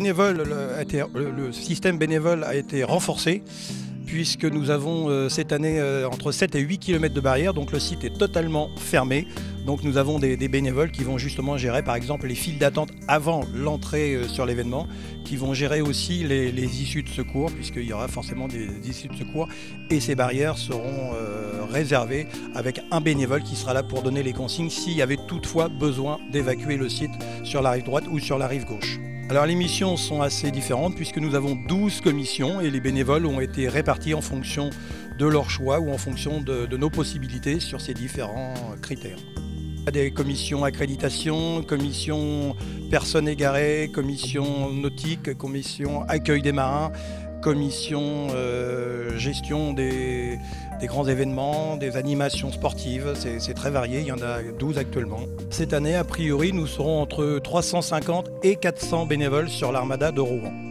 le, système bénévole a été renforcé puisque nous avons euh, cette année euh, entre 7 et 8 km de barrière, donc le site est totalement fermé. Donc nous avons des, bénévoles qui vont justement gérer par exemple les files d'attente avant l'entrée euh, sur l'événement, qui vont gérer aussi les, issues de secours, puisqu'il y aura forcément des, issues de secours, et ces barrières seront réservées avec un bénévole qui sera là pour donner les consignes s'il y avait toutefois besoin d'évacuer le site sur la rive droite ou sur la rive gauche. Alors les missions sont assez différentes puisque nous avons 12 commissions et les bénévoles ont été répartis en fonction de leur choix ou en fonction de, nos possibilités sur ces différents critères. Des commissions accréditation, commission personnes égarées, commission nautique, commission accueil des marins, commission euh, gestion des, grands événements, des animations sportives. C'est très varié, il y en a 12 actuellement. Cette année, a priori, nous serons entre 350 et 400 bénévoles sur l'armada de Rouen.